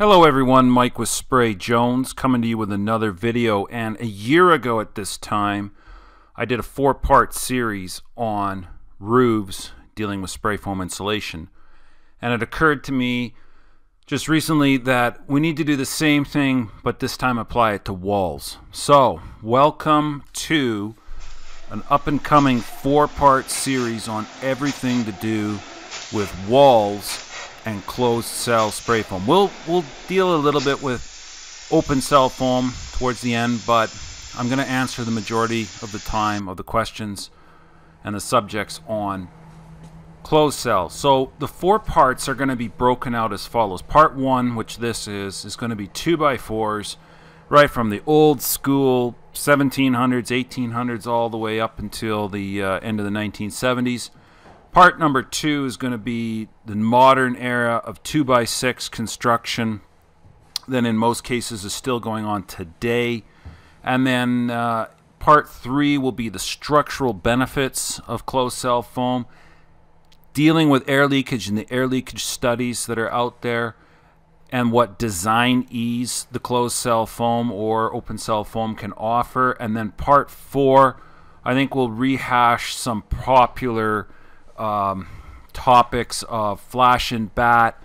Hello everyone, Mike with Spray Jones coming to you with another video. And a year ago at this time I did a four-part series on roofs dealing with spray foam insulation. And it occurred to me just recently that we need to do the same thing but this time apply it to walls. So welcome to an up-and-coming four-part series on everything to do with walls and closed cell spray foam. We'll we'll deal a little bit with open cell foam towards the end, but I'm going to answer the majority of the time of the questions and the subjects on closed cell. So the four parts are going to be broken out as follows. Part one, which this is, is going to be two by fours, right from the old school 1700s, 1800s, all the way up until the uh, end of the 1970s. Part number two is going to be the modern era of 2 by 6 construction that in most cases is still going on today. And then uh, part three will be the structural benefits of closed cell foam, dealing with air leakage and the air leakage studies that are out there, and what design ease the closed cell foam or open cell foam can offer. And then part four, I think we'll rehash some popular um, topics of flash and batt,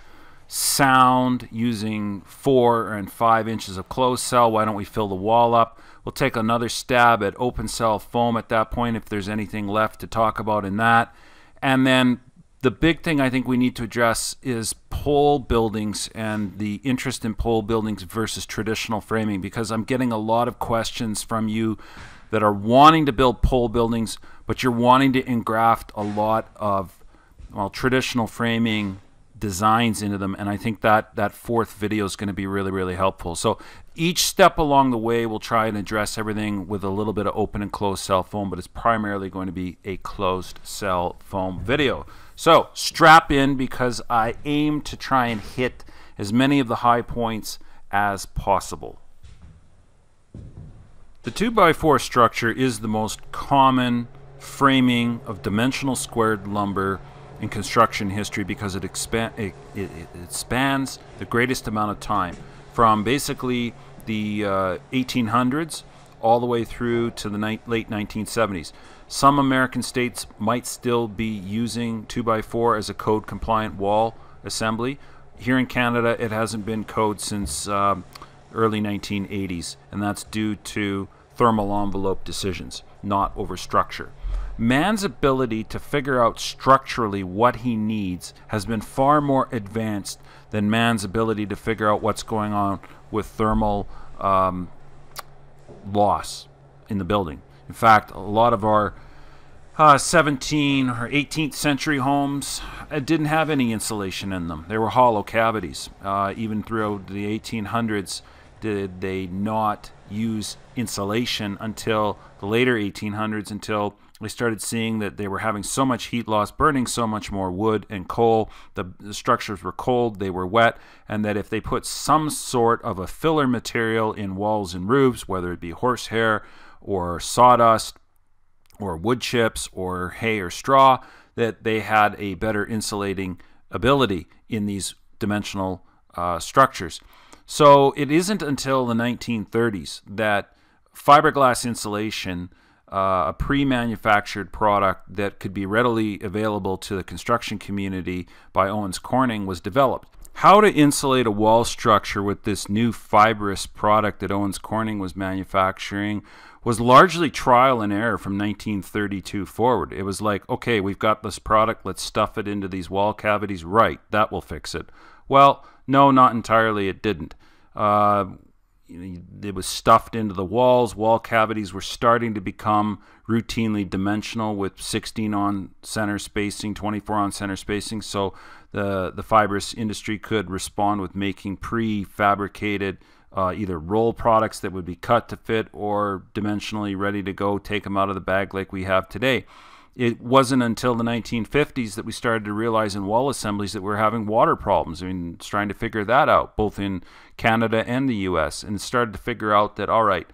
sound using four and five inches of closed cell. Why don't we fill the wall up? We'll take another stab at open cell foam at that point if there's anything left to talk about in that. And then the big thing I think we need to address is pole buildings and the interest in pole buildings versus traditional framing because I'm getting a lot of questions from you that are wanting to build pole buildings, but you're wanting to engraft a lot of well traditional framing designs into them. And I think that that fourth video is going to be really really helpful. So each step along the way we'll try and address everything with a little bit of open and closed cell foam but it's primarily going to be a closed cell foam video. So strap in because I aim to try and hit as many of the high points as possible the 2x4 structure is the most common framing of dimensional squared lumber in construction history because it, it, it, it spans the greatest amount of time from basically the uh, 1800s all the way through to the late 1970s. Some American states might still be using 2x4 as a code compliant wall assembly. Here in Canada, it hasn't been code since um, early 1980s, and that's due to thermal envelope decisions, not over structure. Man's ability to figure out structurally what he needs has been far more advanced than man's ability to figure out what's going on with thermal um, loss in the building. In fact, a lot of our uh, 17 or 18th century homes uh, didn't have any insulation in them. They were hollow cavities. Uh, even throughout the 1800s, did they not use insulation until the later 1800s until we started seeing that they were having so much heat loss, burning so much more wood and coal. The, the, structures were cold, they were wet, and that if they put some sort of a filler material in walls and roofs, whether it be horsehair or sawdust or wood chips or hay or straw, that they had a better insulating ability in these dimensional uh, structures. So it isn't until the 1930s that fiberglass insulation, uh, a pre manufactured product that could be readily available to the construction community by Owens Corning, was developed. How to insulate a wall structure with this new fibrous product that Owens Corning was manufacturing was largely trial and error from 1932 forward. It was like, okay, we've got this product, let's stuff it into these wall cavities. Right, that will fix it. Well, no, not entirely. It didn't. Uh, it was stuffed into the walls. Wall cavities were starting to become routinely dimensional with 16 on center spacing, 24 on center spacing. So the the fibrous industry could respond with making prefabricated uh, either roll products that would be cut to fit or dimensionally ready to go. Take them out of the bag like we have today it wasn't until the 1950s that we started to realize in wall assemblies that we are having water problems. I mean, it's trying to figure that out, both in Canada and the US, and started to figure out that, all right,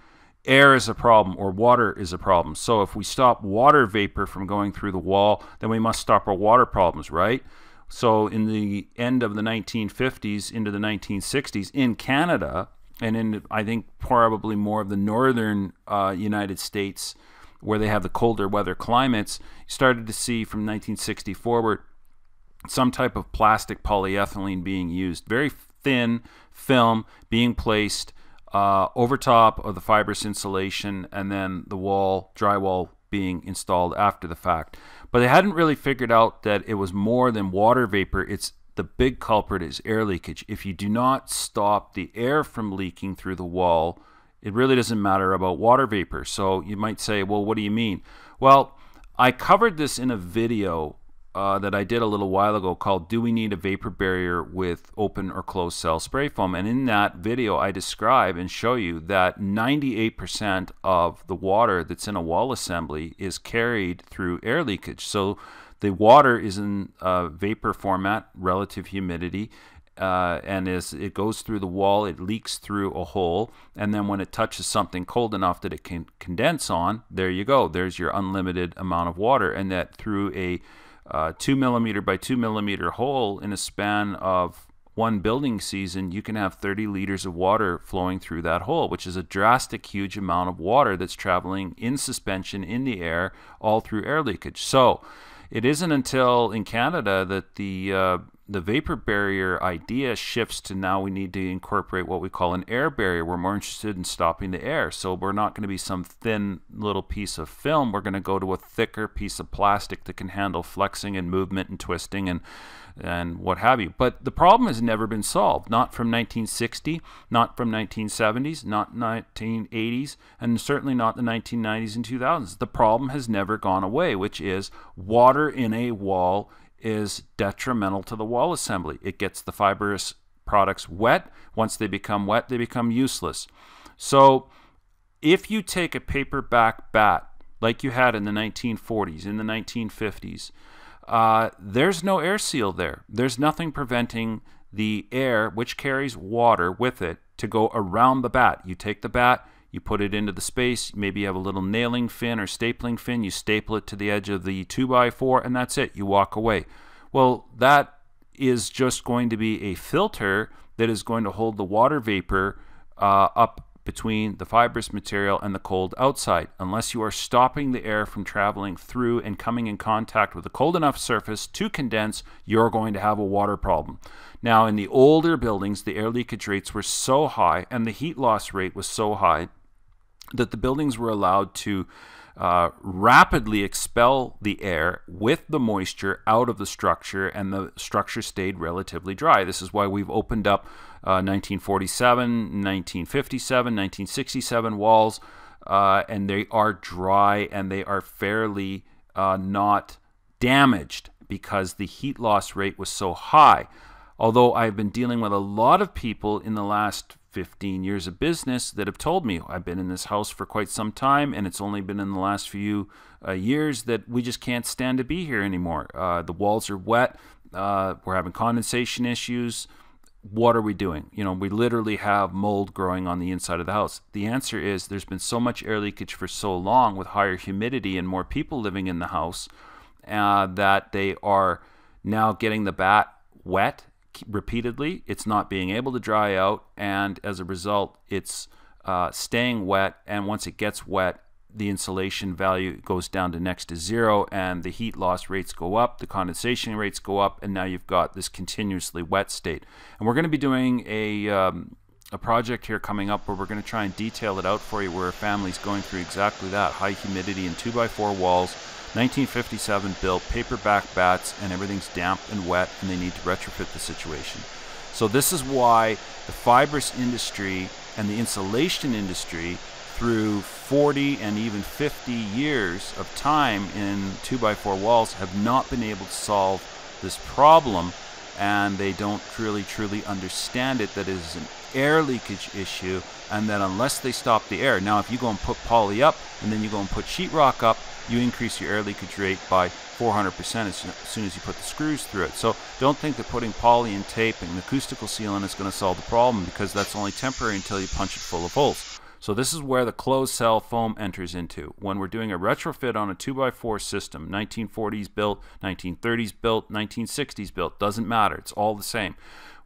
air is a problem or water is a problem. So if we stop water vapor from going through the wall, then we must stop our water problems, right? So, in the end of the 1950s into the 1960s in Canada, and in I think probably more of the northern uh, United States, where they have the colder weather climates, you started to see from 1960 forward some type of plastic polyethylene being used, very thin film being placed uh, over top of the fibrous insulation, and then the wall drywall being installed after the fact. But they hadn't really figured out that it was more than water vapor. It's the big culprit is air leakage. If you do not stop the air from leaking through the wall, it really doesn't matter about water vapor. So you might say, well, what do you mean? Well, I covered this in a video uh, that I did a little while ago called Do We Need a Vapor Barrier with Open or Closed Cell Spray Foam? And in that video, I describe and show you that 98% of the water that's in a wall assembly is carried through air leakage. So the water is in vapor format, relative humidity, uh, and as it goes through the wall, it leaks through a hole. And then when it touches something cold enough that it can condense on, there you go. There's your unlimited amount of water. And that through a uh, two millimeter by two millimeter hole in a span of one building season, you can have 30 liters of water flowing through that hole, which is a drastic, huge amount of water that's traveling in suspension in the air all through air leakage. So it isn't until in Canada that the uh, the vapor barrier idea shifts to now we need to incorporate what we call an air barrier. We're more interested in stopping the air. So we're not going to be some thin little piece of film. We're going to go to a thicker piece of plastic that can handle flexing and movement and twisting and and what have you. But the problem has never been solved. Not from 1960, not from 1970s, not 1980s, and certainly not the 1990s and 2000s. The problem has never gone away, which is water in a wall is detrimental to the wall assembly. It gets the fibrous products wet. Once they become wet, they become useless. So if you take a paperback batt like you had in the 1940s, in the 1950s, uh, there's no air seal there. There's nothing preventing the air, which carries water with it, to go around the batt. You take the batt, you put it into the space, maybe you have a little nailing fin or stapling fin, you staple it to the edge of the 2x4, and that's it. You walk away. Well, that is just going to be a filter that is going to hold the water vapor uh, up between the fibrous material and the cold outside. Unless you are stopping the air from traveling through and coming in contact with a cold enough surface to condense, you're going to have a water problem. Now, in the older buildings, the air leakage rates were so high and the heat loss rate was so high that the buildings were allowed to uh, rapidly expel the air with the moisture out of the structure, and the structure stayed relatively dry. This is why we've opened up uh, 1947, 1957, 1967 walls, uh, and they are dry and they are fairly uh, not damaged because the heat loss rate was so high. Although I've been dealing with a lot of people in the last 15 years of business that have told me I've been in this house for quite some time, and it's only been in the last few uh, years that we just can't stand to be here anymore. Uh, the walls are wet. Uh, we're having condensation issues. What are we doing? You know, we literally have mold growing on the inside of the house. The answer is there's been so much air leakage for so long with higher humidity and more people living in the house uh, that they are now getting the batt wet repeatedly. It's not being able to dry out, and as a result, it's uh, staying wet. And once it gets wet, the insulation value goes down to next to zero, and the heat loss rates go up, the condensation rates go up, and now you've got this continuously wet state. And we're going to be doing a um, a project here coming up where we're going to try and detail it out for you, where a family's going through exactly that: high humidity and two by four walls 1957 built paperback batts and everything's damp and wet and they need to retrofit the situation. So this is why the fibrous industry and the insulation industry through 40 and even 50 years of time in 2x4 walls have not been able to solve this problem and they don't really truly understand it that it is an air leakage issue and that unless they stop the air now if you go and put poly up and then you go and put sheetrock up you increase your air leakage rate by 400% as soon as you put the screws through it. So don't think that putting poly and tape and acoustical sealant is going to solve the problem because that's only temporary until you punch it full of holes. So this is where the closed cell foam enters into. When we're doing a retrofit on a 2x4 system, 1940s built, 1930s built, 1960s built, doesn't matter. It's all the same.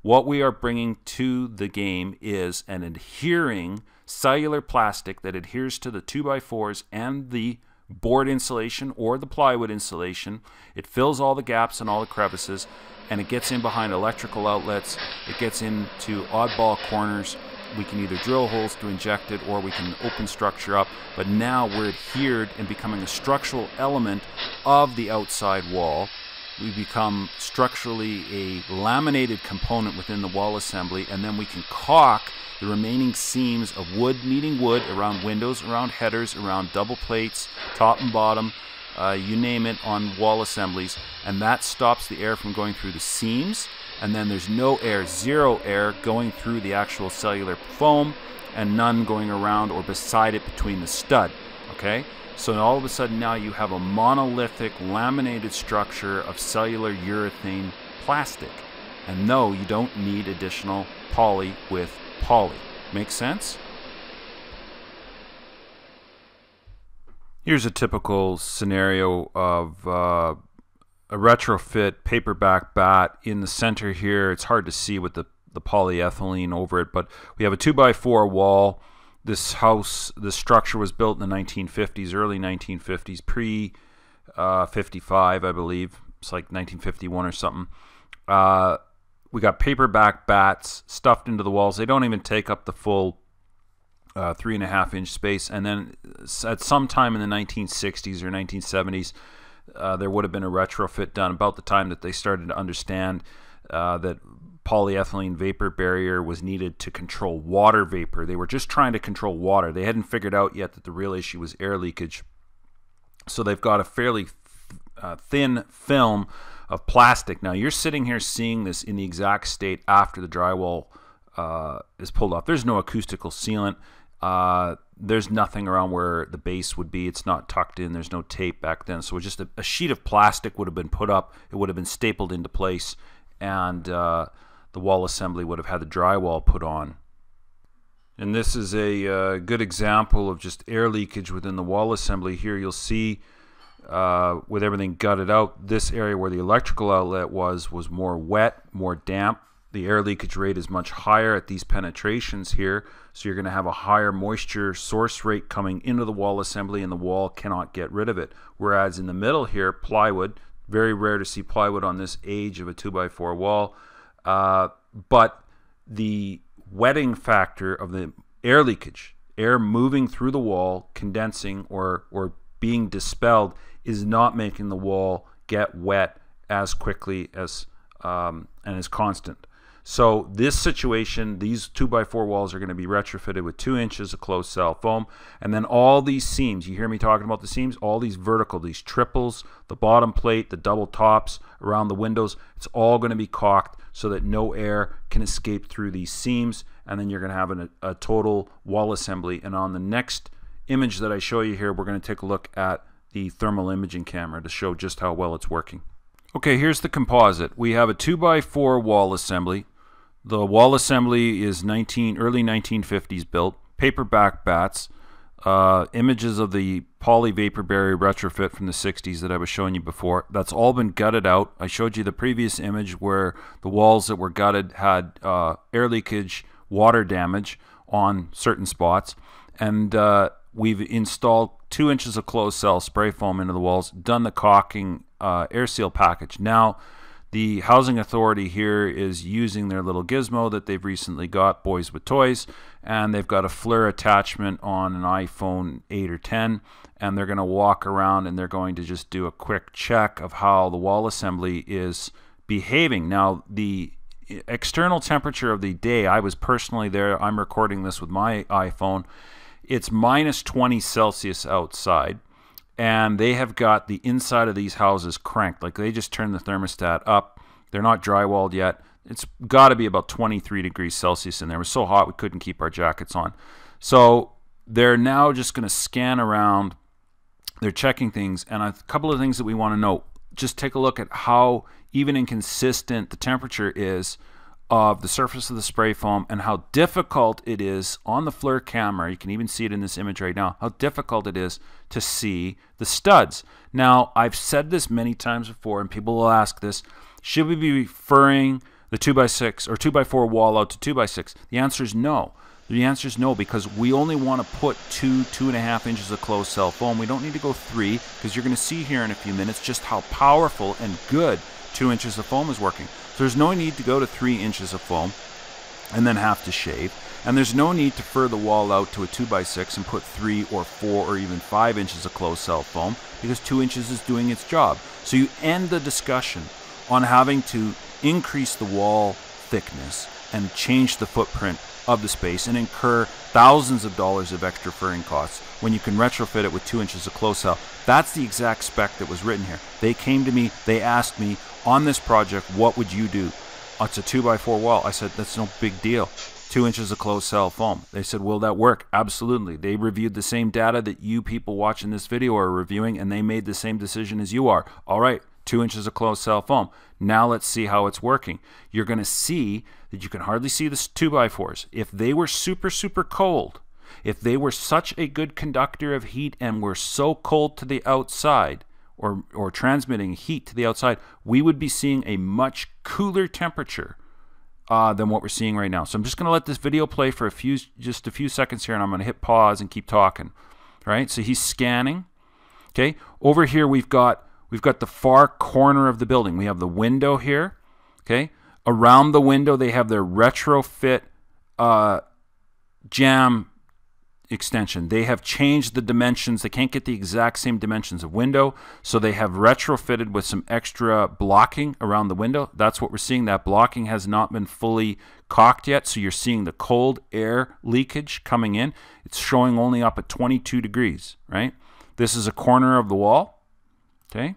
What we are bringing to the game is an adhering cellular plastic that adheres to the 2x4s and the board insulation or the plywood insulation. It fills all the gaps and all the crevices and it gets in behind electrical outlets. It gets into oddball corners. We can either drill holes to inject it or we can open structure up. But now we're adhered and becoming a structural element of the outside wall. We become structurally a laminated component within the wall assembly, and then we can caulk the remaining seams of wood meeting wood around windows, around headers, around double plates, top and bottom, uh, you name it, on wall assemblies, and that stops the air from going through the seams. And then there's no air, zero air going through the actual cellular foam, and none going around or beside it between the stud. Okay? So all of a sudden now you have a monolithic laminated structure of cellular urethane plastic. And no, you don't need additional poly with poly. Make sense? Here's a typical scenario of uh, a retrofit paperback batt in the center here. It's hard to see with the, the polyethylene over it, but we have a 2x4 wall. This house, this structure was built in the 1950s, early 1950s, pre uh, 55, I believe. It's like 1951 or something. Uh, we got paperback batts stuffed into the walls. They don't even take up the full uh, three and a half inch space. And then at some time in the 1960s or 1970s, uh, there would have been a retrofit done about the time that they started to understand uh, that polyethylene vapor barrier was needed to control water vapor. They were just trying to control water. They hadn't figured out yet that the real issue was air leakage. So they've got a fairly uh, thin film of plastic. Now you're sitting here seeing this in the exact state after the drywall uh, is pulled off. There's no acoustical sealant. Uh, there's nothing around where the base would be. It's not tucked in. There's no tape back then. So just a, a sheet of plastic would have been put up. It would have been stapled into place, and uh, the wall assembly would have had the drywall put on. And this is a uh, good example of just air leakage within the wall assembly. Here you'll see uh, with everything gutted out, this area where the electrical outlet was was more wet, more damp, the air leakage rate is much higher at these penetrations here. So you're going to have a higher moisture source rate coming into the wall assembly and the wall cannot get rid of it. Whereas in the middle here, plywood, very rare to see plywood on this age of a 2x4 wall. Uh, but the wetting factor of the air leakage, air moving through the wall, condensing or, or being dispelled, is not making the wall get wet as quickly as um, and as constant. So this situation, these two by four walls are going to be retrofitted with 2 inches of closed cell foam. And then all these seams, you hear me talking about the seams? All these vertical, these triples, the bottom plate, the double tops around the windows, it's all going to be caulked so that no air can escape through these seams. And then you're going to have an, a total wall assembly. And on the next image that I show you here, we're going to take a look at the thermal imaging camera to show just how well it's working. Okay, here's the composite. We have a 2x4 wall assembly the wall assembly is 19 early 1950s built. Paperback batts. Uh, images of the poly vapor barrier retrofit from the 60s that I was showing you before. That's all been gutted out. I showed you the previous image where the walls that were gutted had uh, air leakage, water damage on certain spots. And uh, we've installed two inches of closed cell spray foam into the walls, done the caulking uh, air seal package. Now, the housing authority here is using their little gizmo that they've recently got, Boys with Toys, and they've got a FLIR attachment on an iPhone 8 or 10, and they're going to walk around and they're going to just do a quick check of how the wall assembly is behaving. Now, the external temperature of the day, I was personally there, I'm recording this with my iPhone, it's minus 20 Celsius outside and they have got the inside of these houses cranked. Like they just turned the thermostat up. They're not drywalled yet. It's got to be about 23 degrees Celsius in there. It was so hot we couldn't keep our jackets on. So they're now just going to scan around. They're checking things, and a couple of things that we want to know. Just take a look at how even inconsistent the temperature is of the surface of the spray foam and how difficult it is on the FLIR camera. You can even see it in this image right now. How difficult it is to see the studs. Now, I've said this many times before, and people will ask this: Should we be referring the two x six or two x four wall out to two x six? The answer is no. The answer is no because we only want to put two, two and a half inches of closed cell foam. We don't need to go three because you're going to see here in a few minutes just how powerful and good two inches of foam is working. So there's no need to go to three inches of foam and then have to shave. And there's no need to fur the wall out to a 2x6 and put 3 or 4 or even 5 inches of closed cell foam because 2 inches is doing its job. So you end the discussion on having to increase the wall thickness and change the footprint of the space and incur thousands of dollars of extra furring costs when you can retrofit it with two inches of close cell. That's the exact spec that was written here. They came to me, they asked me on this project, what would you do? Oh, it's a two by four wall. I said, that's no big deal. Two inches of closed cell foam. They said, will that work? Absolutely. They reviewed the same data that you people watching this video are reviewing, and they made the same decision as you are. All right, two inches of closed cell foam. Now let's see how it's working. You're going to see that you can hardly see the 2x4s. If they were super, super cold, if they were such a good conductor of heat and were so cold to the outside, or, or transmitting heat to the outside, we would be seeing a much cooler temperature uh, than what we're seeing right now. So I'm just going to let this video play for a few, just a few seconds here, and I'm going to hit pause and keep talking. All right, so he's scanning. Okay, over here we've got We've got the far corner of the building. We have the window here. Okay. Around the window, they have their retrofit uh, jamb extension. They have changed the dimensions. They can't get the exact same dimensions of window, so they have retrofitted with some extra blocking around the window. That's what we're seeing. That blocking has not been fully caulked yet, so you're seeing the cold air leakage coming in. It's showing only up at 22 degrees, right? This is a corner of the wall, okay?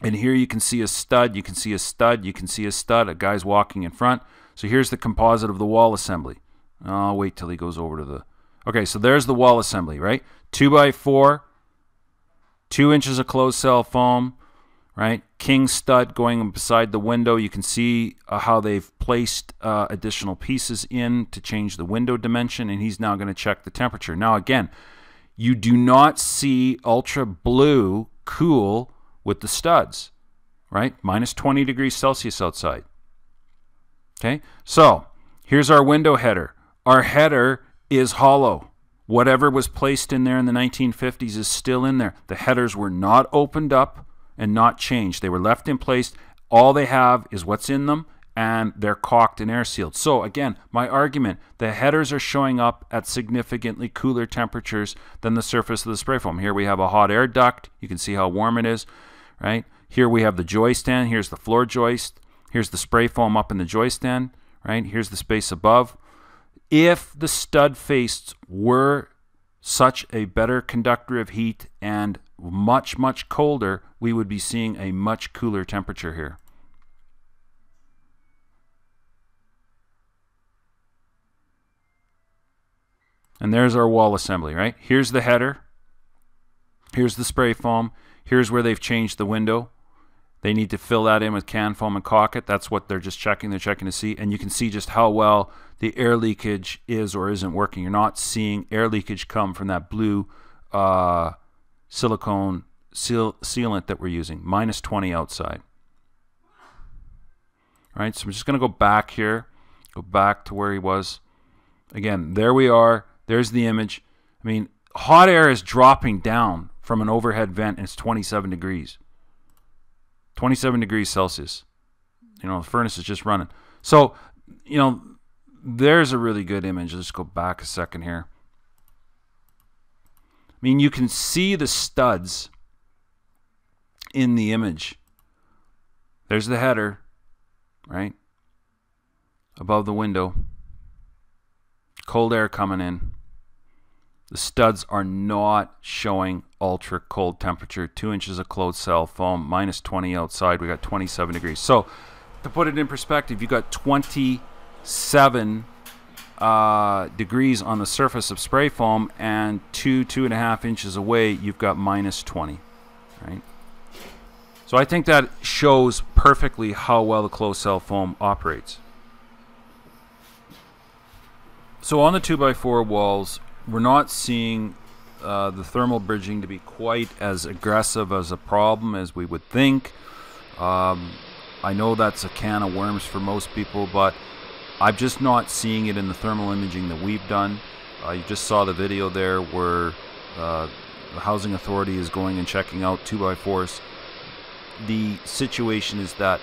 And here you can see a stud, you can see a stud, you can see a stud, a guy's walking in front. So here's the composite of the wall assembly. I'll wait till he goes over to the... Okay, so there's the wall assembly, right? 2 by 4 2 inches of closed cell foam, right? King stud going beside the window. You can see uh, how they've placed uh, additional pieces in to change the window dimension, and he's now going to check the temperature. Now, again, you do not see ultra blue cool with the studs, right? Minus 20 degrees Celsius outside. Okay, so here's our window header. Our header is hollow. Whatever was placed in there in the 1950s is still in there. The headers were not opened up and not changed. They were left in place. All they have is what's in them and they're caulked and air sealed. So again, my argument, the headers are showing up at significantly cooler temperatures than the surface of the spray foam. Here we have a hot air duct. You can see how warm it is right? Here we have the joist end. Here's the floor joist. Here's the spray foam up in the joist end, right? Here's the space above. If the stud face were such a better conductor of heat and much, much colder, we would be seeing a much cooler temperature here. And there's our wall assembly, right? Here's the header. Here's the spray foam. Here's where they've changed the window. They need to fill that in with can foam and caulk it. That's what they're just checking. They're checking to see. And you can see just how well the air leakage is or isn't working. You're not seeing air leakage come from that blue uh, silicone seal sealant that we're using. Minus 20 outside. All right, so I'm just going to go back here. Go back to where he was. Again, there we are. There's the image. I mean, hot air is dropping down from an overhead vent and it's 27 degrees. 27 degrees Celsius. You know, the furnace is just running. So, you know, there's a really good image. Let's go back a second here. I mean, you can see the studs in the image. There's the header, right? Above the window. Cold air coming in. The studs are not showing ultra cold temperature. Two inches of closed cell foam, minus 20 outside. We got 27 degrees. So to put it in perspective, you got 27 uh, degrees on the surface of spray foam, and two, two and a half inches away, you've got minus 20, right? So I think that shows perfectly how well the closed cell foam operates. So on the 2x4 walls, we're not seeing uh, the thermal bridging to be quite as aggressive as a problem as we would think. Um, I know that's a can of worms for most people, but I'm just not seeing it in the thermal imaging that we've done. Uh, you just saw the video there where uh, the housing authority is going and checking out 2x4s. The situation is that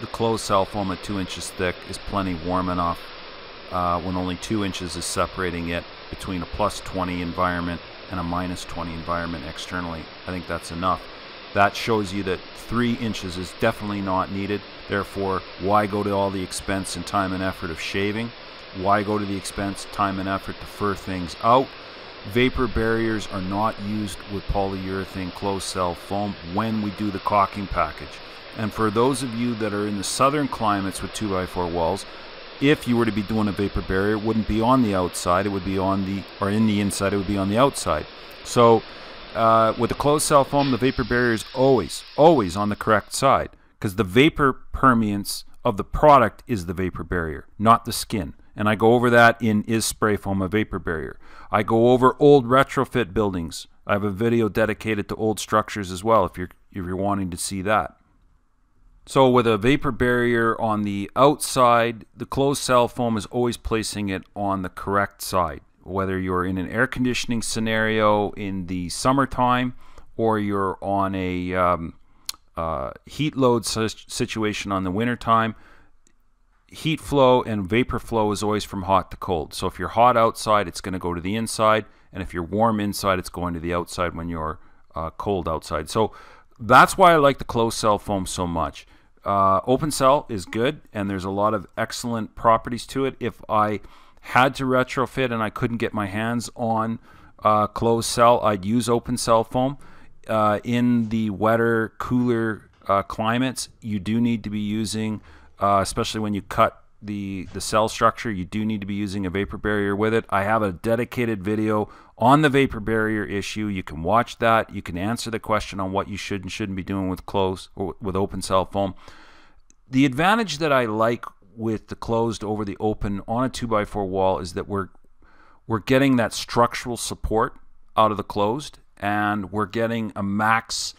the closed cell foam at 2 inches thick is plenty warm enough uh, when only 2 inches is separating it between a plus 20 environment and a minus 20 environment externally. I think that's enough. That shows you that 3 inches is definitely not needed. Therefore, why go to all the expense and time and effort of shaving? Why go to the expense, time, and effort to fur things out? Vapor barriers are not used with polyurethane closed cell foam when we do the caulking package. And for those of you that are in the southern climates with 2x4 walls, if you were to be doing a vapor barrier, it wouldn't be on the outside, it would be on the, or in the inside, it would be on the outside. So uh, with a closed cell foam, the vapor barrier is always, always on the correct side because the vapor permeance of the product is the vapor barrier, not the skin. And I go over that in Is Spray Foam a Vapor Barrier. I go over old retrofit buildings. I have a video dedicated to old structures as well if you're if you're wanting to see that. So with a vapor barrier on the outside, the closed cell foam is always placing it on the correct side. Whether you're in an air conditioning scenario in the summertime or you're on a um, uh, heat load situation on the wintertime, heat flow and vapor flow is always from hot to cold. So if you're hot outside, it's going to go to the inside. And if you're warm inside, it's going to the outside when you're uh, cold outside. So that's why I like the closed cell foam so much. Uh, open cell is good, and there's a lot of excellent properties to it. If I had to retrofit and I couldn't get my hands on uh, closed cell, I'd use open cell foam. Uh, in the wetter, cooler uh, climates, you do need to be using, uh, especially when you cut the the cell structure. You do need to be using a vapor barrier with it. I have a dedicated video on the vapor barrier issue. You can watch that. You can answer the question on what you should and shouldn't be doing with closed or with open cell foam the advantage that i like with the closed over the open on a 2x4 wall is that we're we're getting that structural support out of the closed and we're getting a max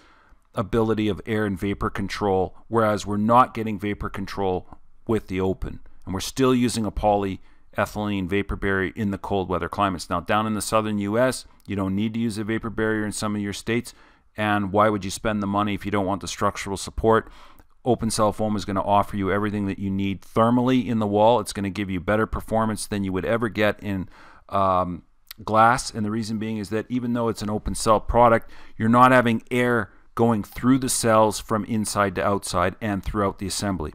ability of air and vapor control whereas we're not getting vapor control with the open and we're still using a polyethylene vapor barrier in the cold weather climates. Now, down in the southern U.S., you don't need to use a vapor barrier in some of your states. And why would you spend the money if you don't want the structural support? Open cell foam is going to offer you everything that you need thermally in the wall. It's going to give you better performance than you would ever get in um, glass. And the reason being is that even though it's an open cell product, you're not having air going through the cells from inside to outside and throughout the assembly.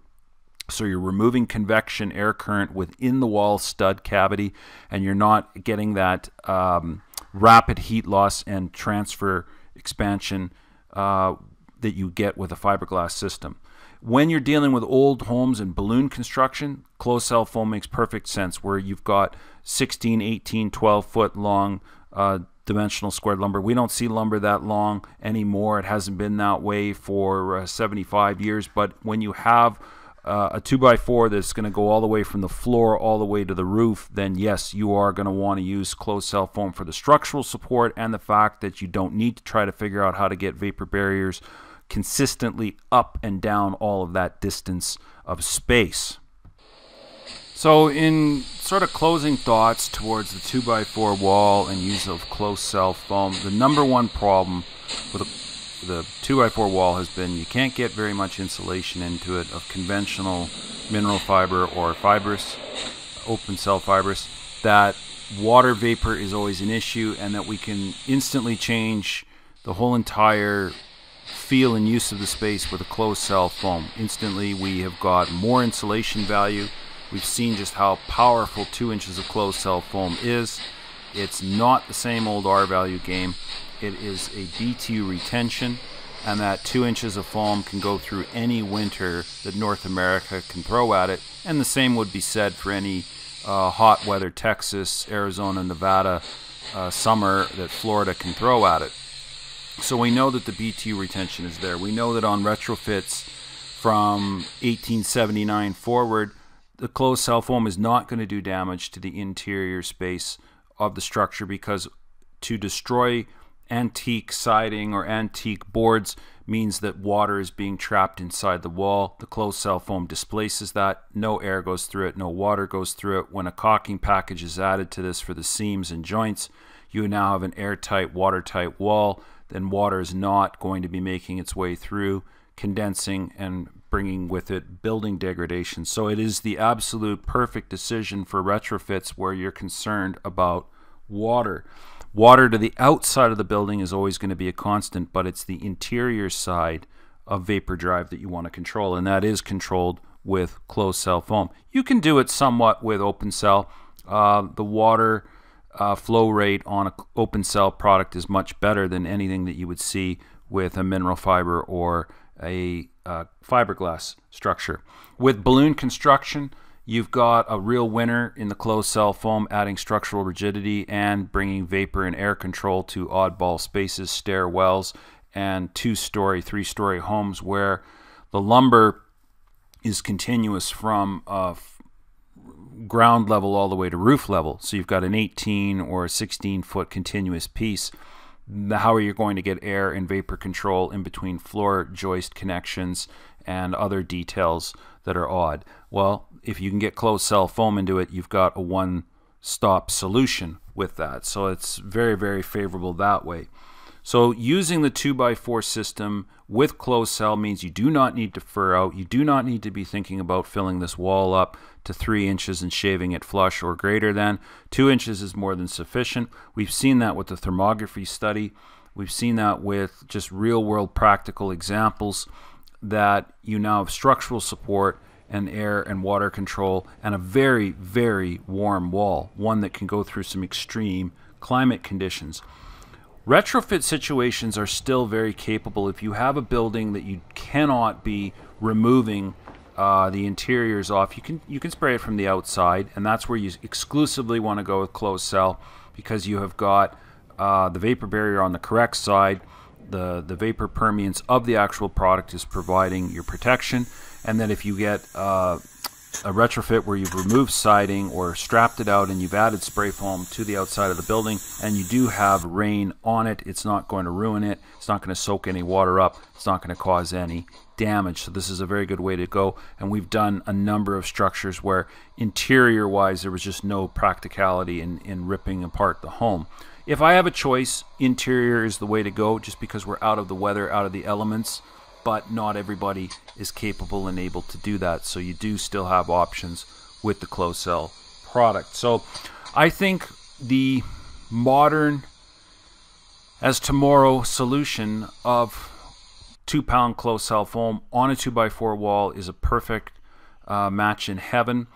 So you're removing convection air current within the wall stud cavity, and you're not getting that um, rapid heat loss and transfer expansion uh, that you get with a fiberglass system. When you're dealing with old homes and balloon construction, closed cell foam makes perfect sense where you've got 16, 18, 12 foot long uh, dimensional squared lumber. We don't see lumber that long anymore. It hasn't been that way for uh, 75 years, but when you have uh, a 2x4 that's going to go all the way from the floor all the way to the roof, then yes, you are going to want to use closed cell foam for the structural support and the fact that you don't need to try to figure out how to get vapor barriers consistently up and down all of that distance of space. So, in sort of closing thoughts towards the 2x4 wall and use of closed cell foam, the number one problem with a the 2x4 wall has been you can't get very much insulation into it of conventional mineral fiber or fibrous, open cell fibrous, that water vapor is always an issue and that we can instantly change the whole entire feel and use of the space with a closed cell foam. Instantly we have got more insulation value. We've seen just how powerful two inches of closed cell foam is. It's not the same old R value game. It is a BTU retention, and that two inches of foam can go through any winter that North America can throw at it. And the same would be said for any uh, hot weather Texas, Arizona, Nevada uh, summer that Florida can throw at it. So we know that the BTU retention is there. We know that on retrofits from 1879 forward, the closed cell foam is not going to do damage to the interior space of the structure because to destroy antique siding or antique boards means that water is being trapped inside the wall. The closed cell foam displaces that. No air goes through it, no water goes through it. When a caulking package is added to this for the seams and joints, you now have an airtight, watertight wall. Then water is not going to be making its way through, condensing and bringing with it building degradation. So it is the absolute perfect decision for retrofits where you're concerned about water. Water to the outside of the building is always going to be a constant, but it's the interior side of vapor drive that you want to control, and that is controlled with closed cell foam. You can do it somewhat with open cell. Uh, the water uh, flow rate on an open cell product is much better than anything that you would see with a mineral fiber or a uh, fiberglass structure. With balloon construction, you've got a real winner in the closed cell foam, adding structural rigidity and bringing vapor and air control to oddball spaces, stairwells, and two story, three story homes where the lumber is continuous from uh, ground level all the way to roof level. So you've got an 18 or 16 foot continuous piece how are you going to get air and vapor control in between floor joist connections and other details that are odd? Well, if you can get closed cell foam into it, you've got a one stop solution with that. So it's very, very favorable that way. So using the 2x4 system with closed cell means you do not need to fur out. You do not need to be thinking about filling this wall up to 3 inches and shaving it flush or greater than. 2 inches is more than sufficient. We've seen that with the thermography study. We've seen that with just real world practical examples that you now have structural support and air and water control and a very, very warm wall, one that can go through some extreme climate conditions. Retrofit situations are still very capable. If you have a building that you cannot be removing uh, the interiors off, you can you can spray it from the outside, and that's where you exclusively want to go with closed cell because you have got uh, the vapor barrier on the correct side. The the vapor permeance of the actual product is providing your protection, and then if you get uh, a retrofit where you've removed siding or strapped it out and you've added spray foam to the outside of the building and you do have rain on it, it's not going to ruin it. It's not going to soak any water up. It's not going to cause any damage. So this is a very good way to go. And we've done a number of structures where interior wise there was just no practicality in, in ripping apart the home. If I have a choice, interior is the way to go just because we're out of the weather, out of the elements but not everybody is capable and able to do that. So you do still have options with the closed cell product. So I think the modern as tomorrow solution of two pound closed cell foam on a 2x4 wall is a perfect uh, match in heaven.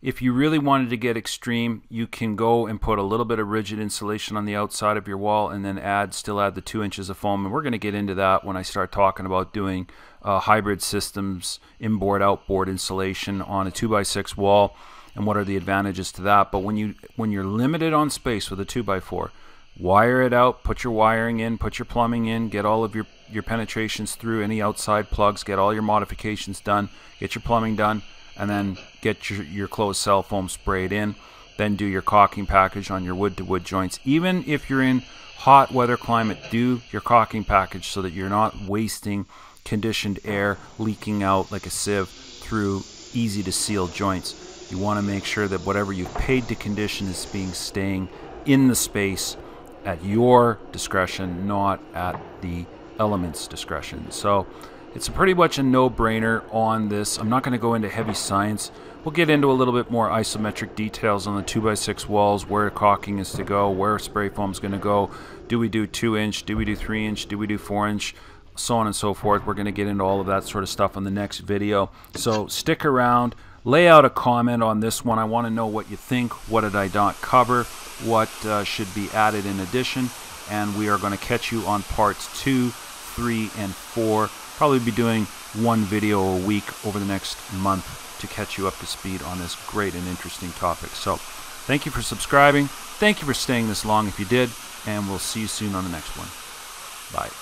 If you really wanted to get extreme, you can go and put a little bit of rigid insulation on the outside of your wall and then add, still add the two inches of foam. And we're going to get into that when I start talking about doing uh, hybrid systems, inboard, outboard insulation on a 2x6 wall and what are the advantages to that. But when, you, when you're limited on space with a 2x4, wire it out, put your wiring in, put your plumbing in, get all of your, your penetrations through, any outside plugs, get all your modifications done, get your plumbing done, and then get your, your closed cell foam sprayed in. Then do your caulking package on your wood to wood joints. Even if you're in hot weather climate, do your caulking package so that you're not wasting conditioned air leaking out like a sieve through easy to seal joints. You want to make sure that whatever you've paid to condition is being staying in the space at your discretion, not at the element's discretion. So it's pretty much a no-brainer on this. I'm not going to go into heavy science. We'll get into a little bit more isometric details on the 2x6 walls, where caulking is to go, where spray foam is going to go. Do we do 2 inch? Do we do 3 inch? Do we do 4 inch? So on and so forth. We're going to get into all of that sort of stuff on the next video. So stick around. Lay out a comment on this one. I want to know what you think. What did I not cover? What uh, should be added in addition? And we are going to catch you on parts 2, 3, and 4 probably be doing one video a week over the next month to catch you up to speed on this great and interesting topic. So, thank you for subscribing. Thank you for staying this long if you did, and we'll see you soon on the next one. Bye.